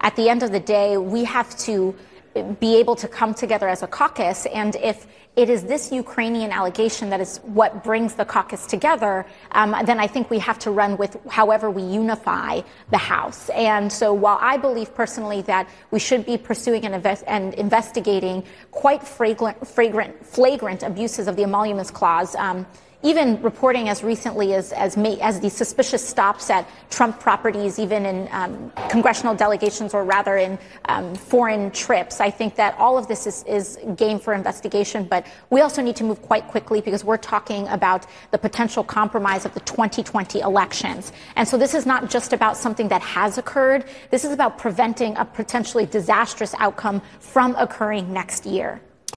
at the end of the day, we have to be able to come together as a caucus. And if it is this Ukrainian allegation that is what brings the caucus together, um, then I think we have to run with however we unify the House. And so while I believe personally that we should be pursuing and, invest- and investigating quite fragrant, fragrant, flagrant abuses of the emoluments clause, um, even reporting as recently as as, may, as these suspicious stops at Trump properties, even in um, congressional delegations or rather in um, foreign trips. I think that all of this is, is game for investigation, but we also need to move quite quickly because we're talking about the potential compromise of the 2020 elections. And so this is not just about something that has occurred. This is about preventing a potentially disastrous outcome from occurring next year.